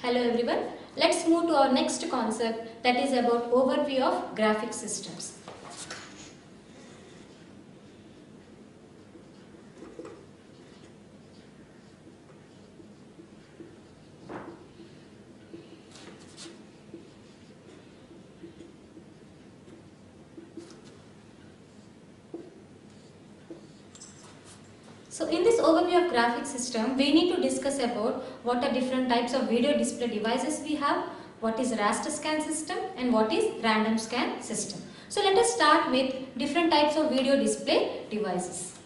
Hello everyone. Let's move to our next concept that is about overview of graphic systems. So in this overview of graphic system, we need to discuss about what are different types of video display devices we have, what is raster scan system and what is random scan system. So let us start with different types of video display devices.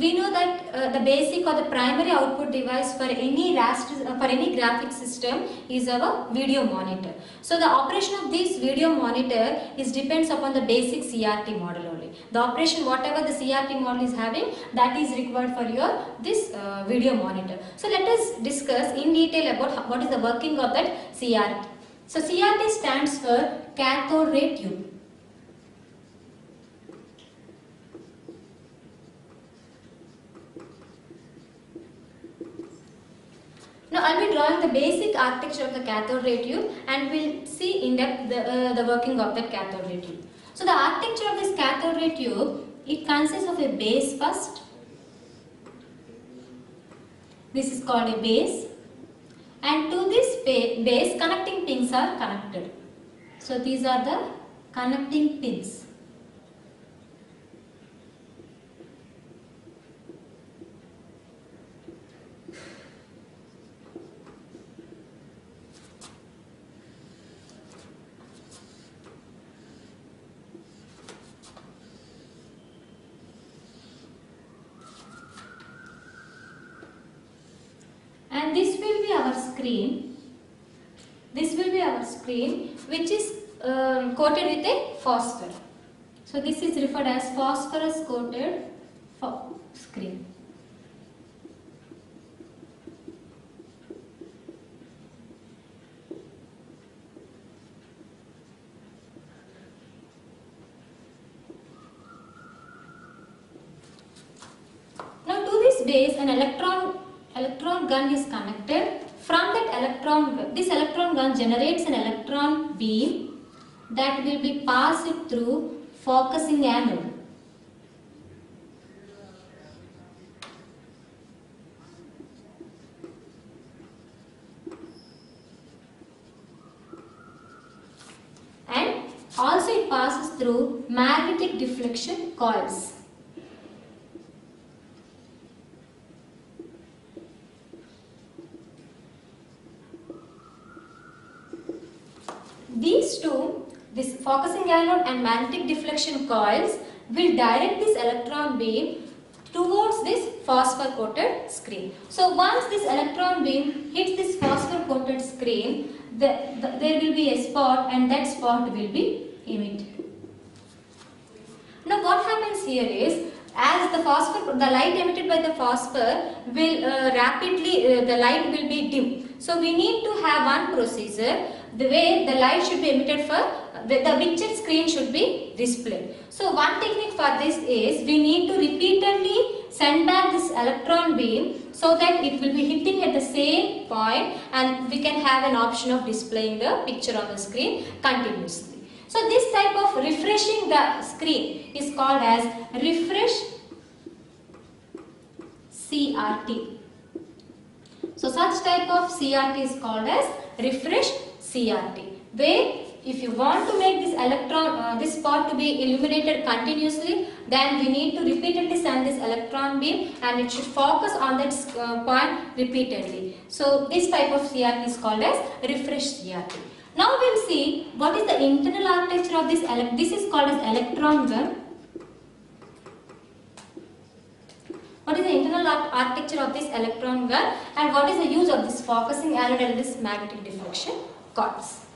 We know that uh, the basic or the primary output device for any raster, uh, for any graphic system is our video monitor. So the operation of this video monitor is depends upon the basic CRT model only. The operation whatever the CRT model is having that is required for your this uh, video monitor. So let us discuss in detail about what is the working of that CRT. So CRT stands for cathode ray tube. Now I will be drawing the basic architecture of the cathode ray tube and we'll see in depth the, uh, the working of that cathode ray tube. So the architecture of this cathode ray tube, it consists of a base first. This is called a base and to this base connecting pins are connected. So these are the connecting pins. and this will be our screen this will be our screen which is um, coated with a phosphor so this is referred as phosphorus coated screen now to this base an electron electron gun is connected. From that electron, this electron gun generates an electron beam that will be passed through focusing anode. And also it passes through magnetic deflection coils. These two, this focusing anode and magnetic deflection coils will direct this electron beam towards this phosphor coated screen. So once this electron beam hits this phosphor coated screen, the, the, there will be a spot and that spot will be emitted. Now what happens here is as the phosphor, the light emitted by the phosphor will uh, rapidly, uh, the light will be dim. So we need to have one procedure the way the light should be emitted for the, picture screen should be displayed. So one technique for this is we need to repeatedly send back this electron beam so that it will be hitting at the same point and we can have an option of displaying the picture on the screen continuously. So this type of refreshing the screen is called as refresh CRT. So such type of CRT is called as refresh CRT where if you want to make this electron uh, this spot to be illuminated continuously then we need to repeatedly send this electron beam and it should focus on that uh, point repeatedly. So this type of CRT is called as refresh CRT now we'll see what is the internal architecture of this this is called as electron gun what is the internal architecture of this electron gun and what is the use of this focusing anode and this magnetic deflection coils.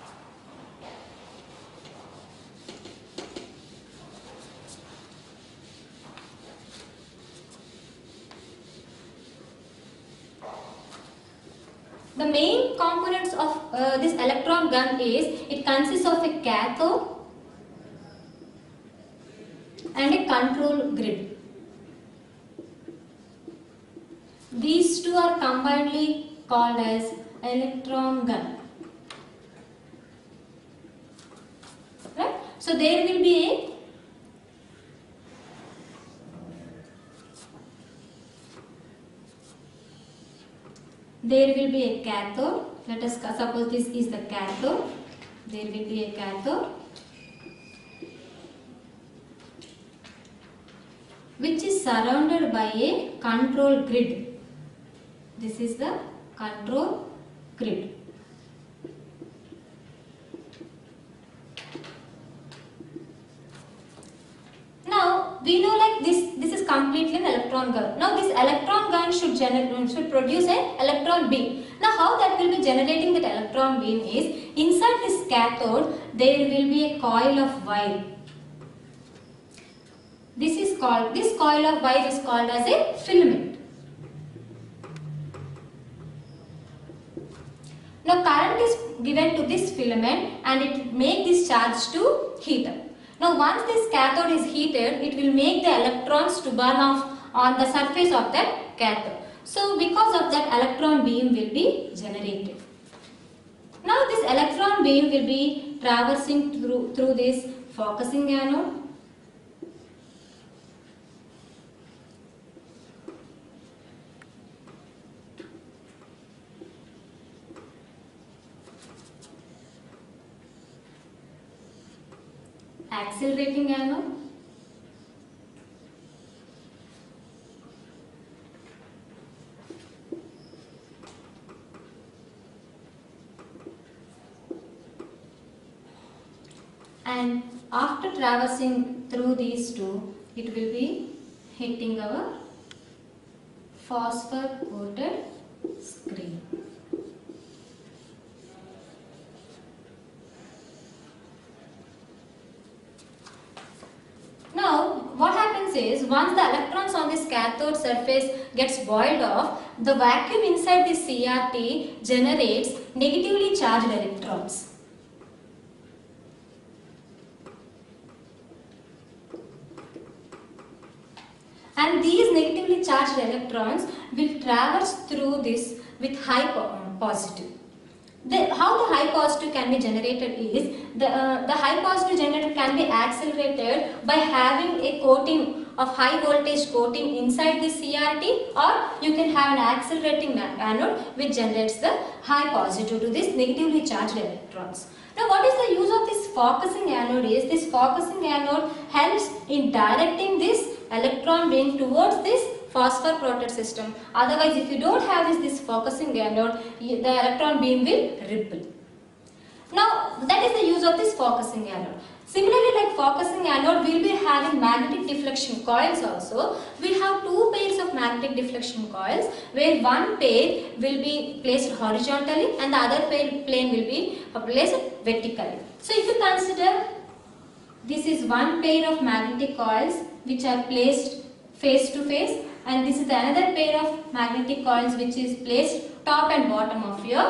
The main components of uh, this electron gun is it consists of a cathode and a control grid. These two are combinedly called as electron gun. Right? So there will be a there will be a cathode. Let us suppose this is the cathode. There will be a cathode which is surrounded by a control grid. This is the control grid. Now we know like this this is completely an electron gun. Now this electron generate should produce an electron beam. Now how that will be generating that electron beam is inside this cathode there will be a coil of wire. This is called this coil of wire is called as a filament. Now current is given to this filament and it make this charge to heat up. Now once this cathode is heated, it will make the electrons to burn off on the surface of that cathode. So because of that electron beam will be generated. Now this electron beam will be traversing through, through this focusing anode. accelerating anode and after traversing through these two it will be hitting our phosphor coated screen Now, what happens is once the electrons on this cathode surface gets boiled off, the vacuum inside this CRT generates negatively charged electrons. And these negatively charged electrons will traverse through this with high positive. The, how the high positive can be generated is the, uh, the high positive generator can be accelerated by having a coating of high voltage coating inside the CRT or you can have an accelerating anode which generates the high positive to this negatively charged electrons. Now what is the use of this focusing anode is this focusing anode helps in directing this electron beam towards this phosphor coated system. Otherwise, if you don't have this, this focusing anode, the electron beam will ripple. Now, that is the use of this focusing anode. Similarly, like focusing anode, we will be having magnetic deflection coils also. We have two pairs of magnetic deflection coils where one pair will be placed horizontally and the other pair plane will be uh, placed vertically. So, if you consider this is one pair of magnetic coils which are placed face to face and this is another pair of magnetic coils which is placed top and bottom of your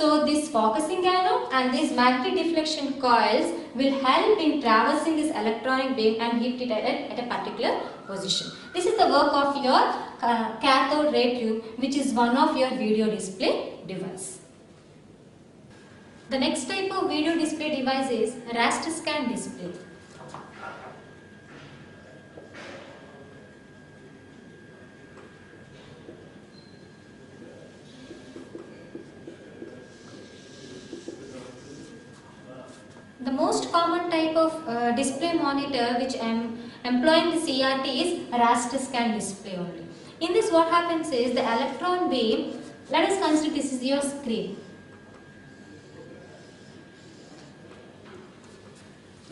So this focusing anode and these magnetic deflection coils will help in traversing this electronic beam and hit it at a, at a particular position. This is the work of your uh, cathode ray tube which is one of your video display device. The next type of video display device is raster scan display. Most common type of uh, display monitor which I am employing the CRT is raster scan display only. In this what happens is the electron beam, let us consider this is your screen.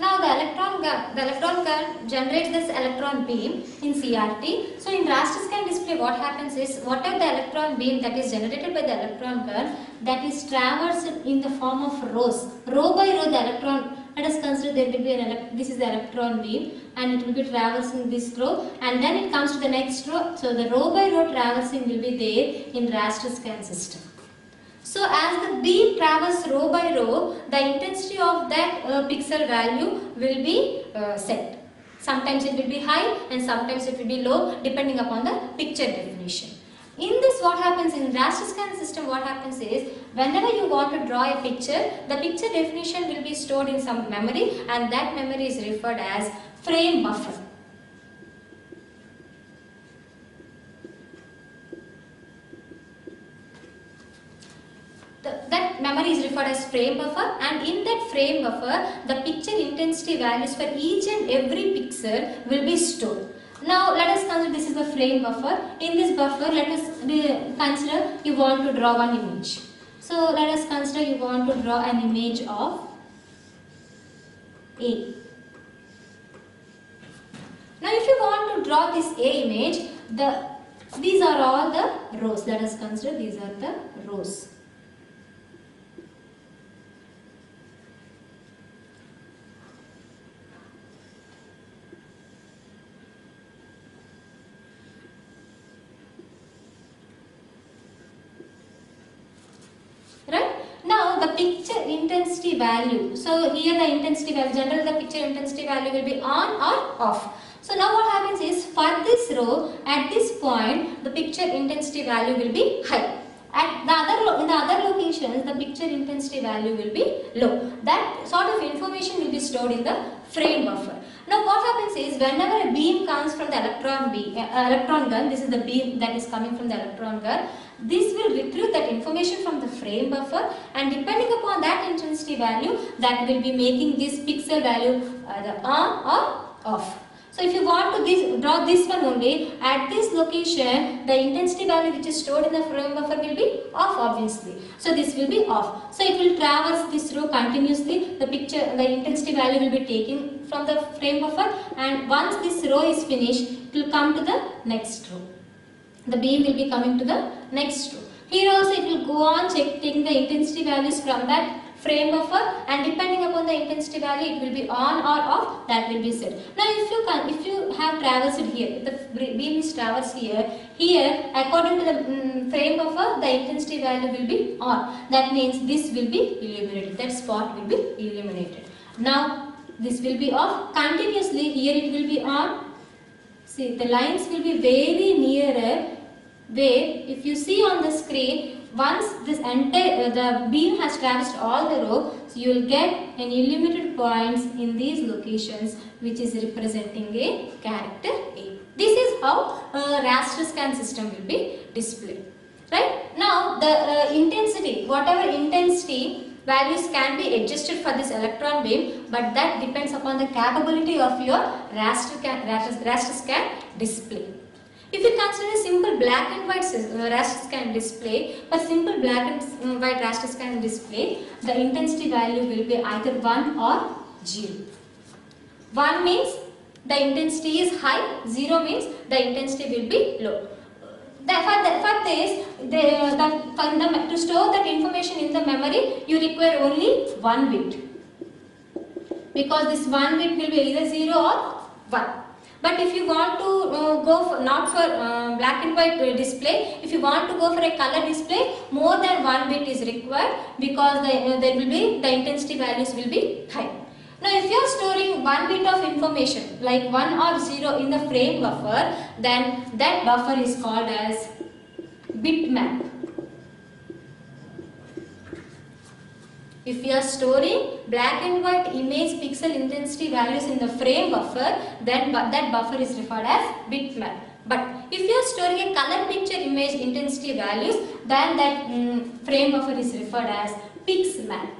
Now the electron gun, the electron gun generates this electron beam in CRT. So in raster scan display what happens is whatever the electron beam that is generated by the electron gun that is traversed in the form of rows. Row by row the electron let us consider there will be an this is the electron beam and it will be traversing this row and then it comes to the next row. So the row by row traversing will be there in raster scan system. So as the beam travels row by row, the intensity of that uh, pixel value will be uh, set. Sometimes it will be high and sometimes it will be low depending upon the picture definition. In this what happens in raster scan system what happens is whenever you want to draw a picture the picture definition will be stored in some memory and that memory is referred as frame buffer. That memory is referred as frame buffer and in that frame buffer the picture intensity values for each and every pixel will be stored. Now let us consider this is the frame buffer. In this buffer let us consider you want to draw one image. So let us consider you want to draw an image of A. Now if you want to draw this A image, the these are all the rows. Let us consider these are the rows. right now the picture intensity value. So here the intensity value generally the picture intensity value will be on or off. So now what happens is for this row at this point the picture intensity value will be high. At the other in the other locations the picture intensity value will be low. That sort of information will be stored in the frame buffer. Now what happens is whenever a beam comes from the electron beam uh, electron gun this is the beam that is coming from the electron gun this will retrieve that information from the frame buffer and depending upon that intensity value that will be making this pixel value either on or off. So if you want to this, draw this one only, at this location, the intensity value which is stored in the frame buffer will be off obviously. So this will be off. So it will traverse this row continuously. The picture, the intensity value will be taken from the frame buffer and once this row is finished, it will come to the next row the beam will be coming to the next row. Here also it will go on check, taking the intensity values from that frame buffer and depending upon the intensity value it will be on or off that will be set. Now if you can, if you have traversed here, the beam is traversed here, here according to the um, frame buffer the intensity value will be on. That means this will be illuminated, that spot will be illuminated. Now this will be off continuously, here it will be on. See the lines will be very nearer where if you see on the screen once this entire uh, the beam has traversed all the row so you will get an illuminated points in these locations which is representing a character A. This is how a raster scan system will be displayed. Right? Now the uh, intensity, whatever intensity values can be adjusted for this electron beam but that depends upon the capability of your raster scan display. If you consider a simple black and white uh, raster scan display, a simple black and uh, white raster scan display, the intensity value will be either 1 or 0. 1 means the intensity is high, 0 means the intensity will be low. The, fact this, the, the, to store that information in the memory, you require only 1 bit. Because this 1 bit will be either 0 or 1. But if you want to uh, go for not for uh, black and white display, if you want to go for a color display, more than one bit is required because the, uh, there will be the intensity values will be high. Now if you are storing one bit of information like 1 or 0 in the frame buffer, then that buffer is called as bitmap. If you are storing black and white image pixel intensity values in the frame buffer, then bu that buffer is referred as bitmap. But if you are storing a color picture image intensity values, then that um, frame buffer is referred as pixmap.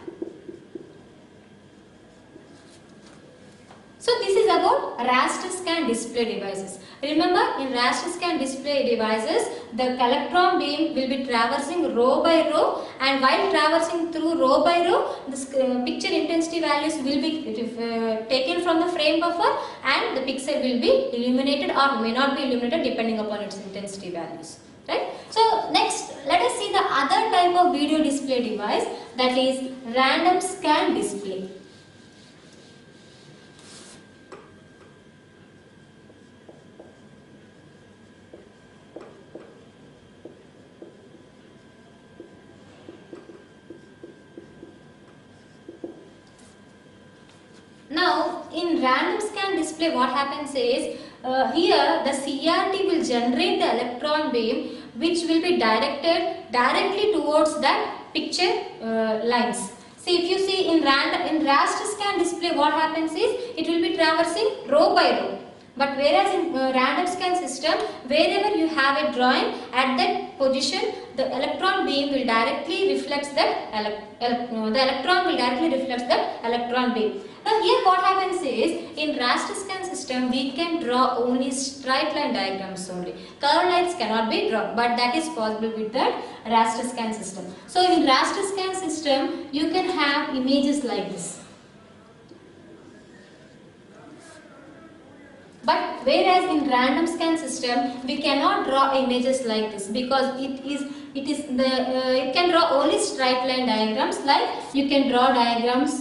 So this is about raster scan display devices. Remember in raster scan display devices the electron beam will be traversing row by row and while traversing through row by row the uh, picture intensity values will be uh, taken from the frame buffer and the pixel will be illuminated or may not be illuminated depending upon its intensity values. Right? So next let us see the other type of video display device that is random scan display. Now in random scan display what happens is uh, here the CRT will generate the electron beam which will be directed directly towards that picture uh, lines. See if you see in random in raster scan display what happens is it will be traversing row by row. But whereas in uh, random scan system wherever you have a drawing at that position the electron beam will directly reflects that ele ele the electron will directly reflects the electron beam. Now here what happens is in raster scan system we can draw only straight line diagrams only. Curved lines cannot be drawn but that is possible with that raster scan system. So in raster scan system you can have images like this. But whereas in random scan system we cannot draw images like this because it is it is the uh, it can draw only straight line diagrams like you can draw diagrams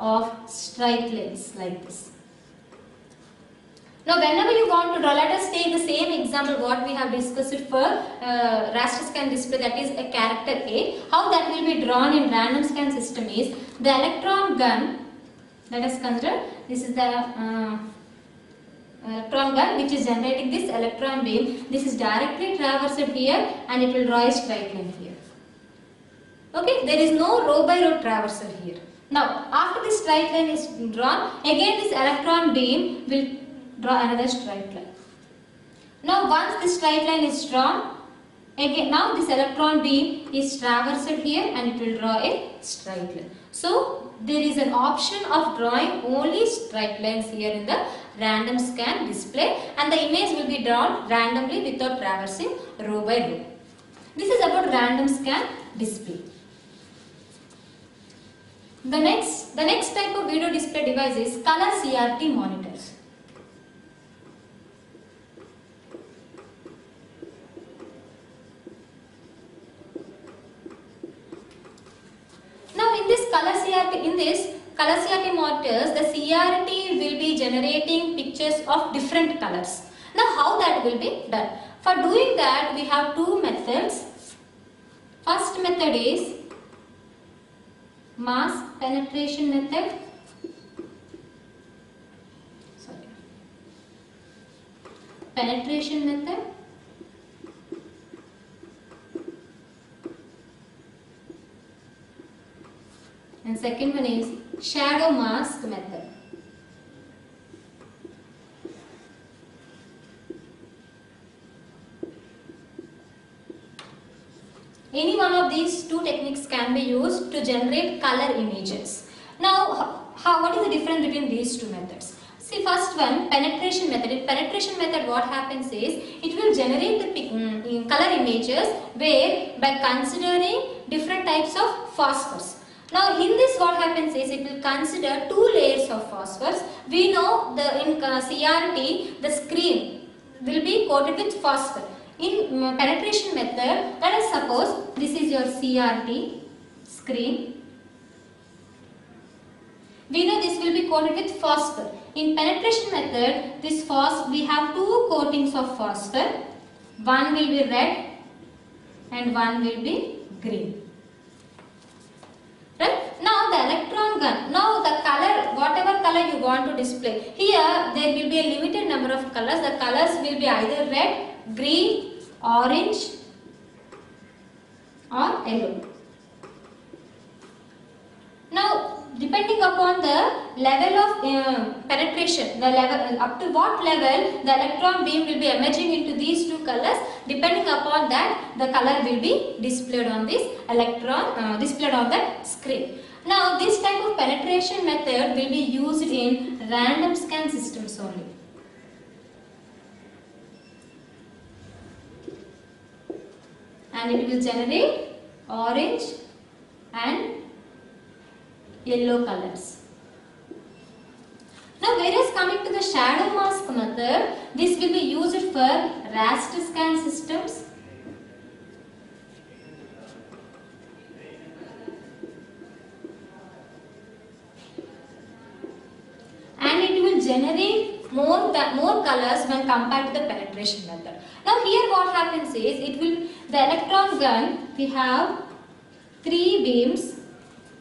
of straight lines like this. Now whenever you want to draw, let us take the same example what we have discussed for uh, raster scan display that is a character A. How that will be drawn in random scan system is the electron gun, let us consider this is the uh, electron gun which is generating this electron beam. This is directly traversed here and it will draw a straight line here. Okay, there is no row by row traversal here. Now, after this straight line is drawn, again this electron beam will draw another straight line. Now, once this straight line is drawn, again now this electron beam is traversed here and it will draw a straight line. So, there is an option of drawing only straight lines here in the random scan display and the image will be drawn randomly without traversing row by row. This is about random scan display. The next, the next type of video display device is color CRT monitors. Now in this color CRT, in this color CRT monitors, the CRT will be generating pictures of different colors. Now how that will be done? For doing that, we have two methods. First method is mask penetration method sorry penetration method and second one is shadow mask method these two techniques can be used to generate color images. Now, how, what is the difference between these two methods? See, first one, penetration method. In penetration method, what happens is, it will generate the um, color images where by considering different types of phosphors. Now, in this what happens is, it will consider two layers of phosphors. We know the in uh, CRT, the screen will be coated with phosphor. In um, penetration method, let us suppose this is your CRT screen. We know this will be coated with phosphor. In penetration method, this phos we have two coatings of phosphor. One will be red and one will be green. Right? Now the electron gun. Now the color, whatever color you want to display. Here there will be a limited number of colors. The colors will be either red, green, orange or yellow. Now, depending upon the level of uh, penetration, the level up to what level the electron beam will be emerging into these two colors, depending upon that the color will be displayed on this electron, uh, displayed on the screen. Now this type of penetration method will be used in random scan systems only. And it will generate orange and yellow colors. Now whereas coming to the shadow mask method, this will be used for raster scan systems and it will generate more more colors when compared to the penetration method. Now here what happens is it will the electron gun we have three beams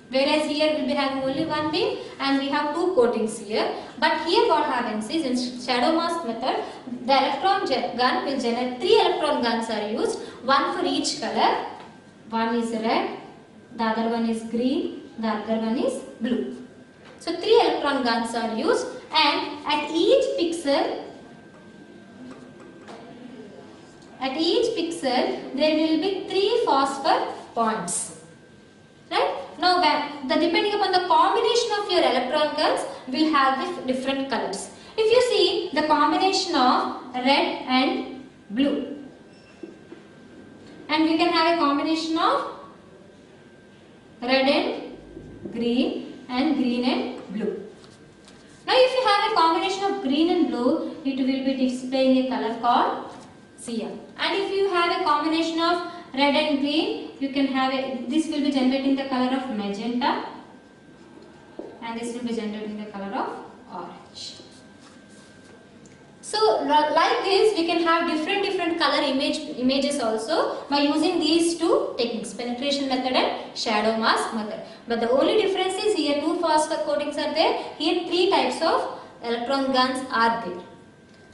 whereas here we'll be having only one beam and we have two coatings here. But here what happens is in shadow mask method the electron gun will generate three electron guns are used. One for each color. One is red the other one is green the other one is blue. So three electron guns are used and at each pixel at each pixel there will be three phosphor points. Right? Now the depending upon the combination of your electron guns will have different colors. If you see the combination of red and blue and we can have a combination of red and green and green and blue. Now if you have a combination of green and blue, it will be displaying a color called cyan. And if you have a combination of red and green, you can have a, this will be generating the color of magenta and this will be generating the color of. So like this we can have different different color image images also by using these two techniques penetration method and shadow mask method. But the only difference is here two phosphor coatings are there here three types of electron guns are there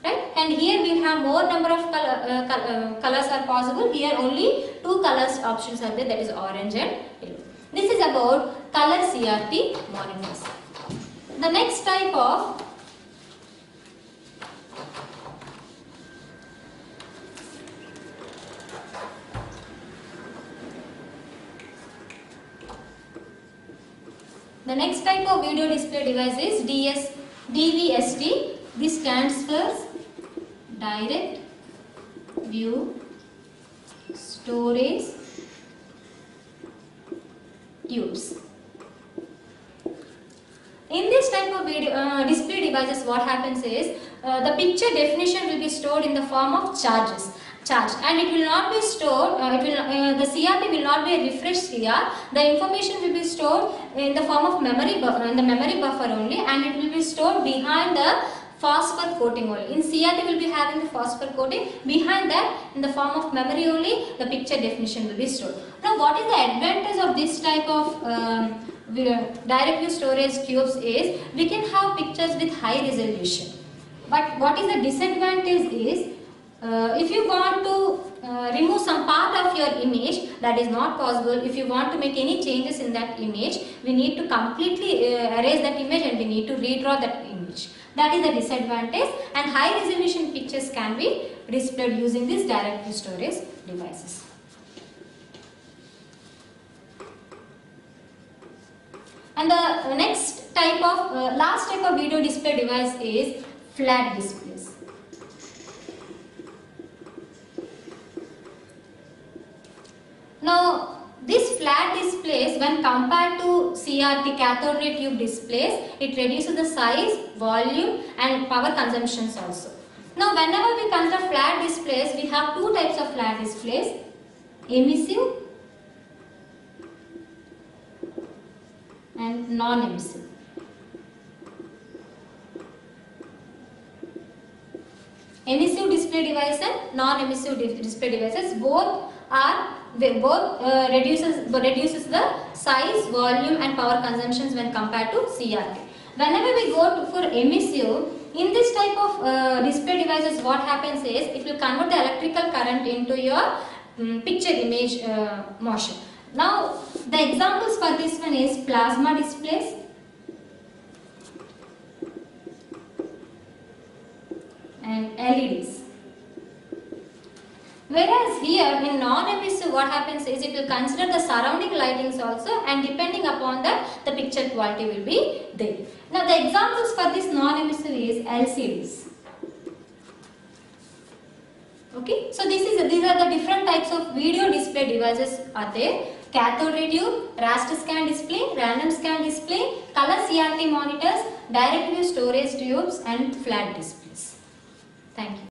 right and here we have more number of color, uh, uh, colors are possible here only two colors options are there that is orange and yellow. This is about color CRT monitors. The next type of The next type of video display device is DS, DVST. This stands for Direct View Storage Tubes. In this type of video, uh, display devices what happens is uh, the picture definition will be stored in the form of charges charge and it will not be stored uh, it will uh, the CRT will not be a refresh CR the information will be stored in the form of memory buffer in the memory buffer only and it will be stored behind the phosphor coating only. In we will be having the phosphor coating behind that in the form of memory only the picture definition will be stored. Now what is the advantage of this type of um, direct view storage tubes is we can have pictures with high resolution. But what is the disadvantage is uh, if you want to uh, remove some part of your image that is not possible. If you want to make any changes in that image we need to completely uh, erase that image and we need to redraw that image. That is the disadvantage and high resolution pictures can be displayed using these direct storage devices. And the next type of uh, last type of video display device is flat displays Now, this flat displays when compared to CRT cathode ray tube displays, it reduces the size, volume and power consumptions also. Now, whenever we consider flat displays, we have two types of flat displays, emissive and non-emissive. Emissive display device and non-emissive display devices both are both uh, reduces reduces the size, volume and power consumptions when compared to CRT. Whenever we go to, for emissive, in this type of uh, display devices, what happens is it will convert the electrical current into your um, picture image uh, motion. Now, the examples for this one is plasma displays, and LEDs. Whereas here in non-emissive what happens is it will consider the surrounding lightings also and depending upon that the picture quality will be there. Now the examples for this non-emissive is LCDs. Okay, so this is these are the different types of video display devices are there. Cathode ray tube, raster scan display, random scan display, color CRT monitors, direct view storage tubes and flat displays. Thank you.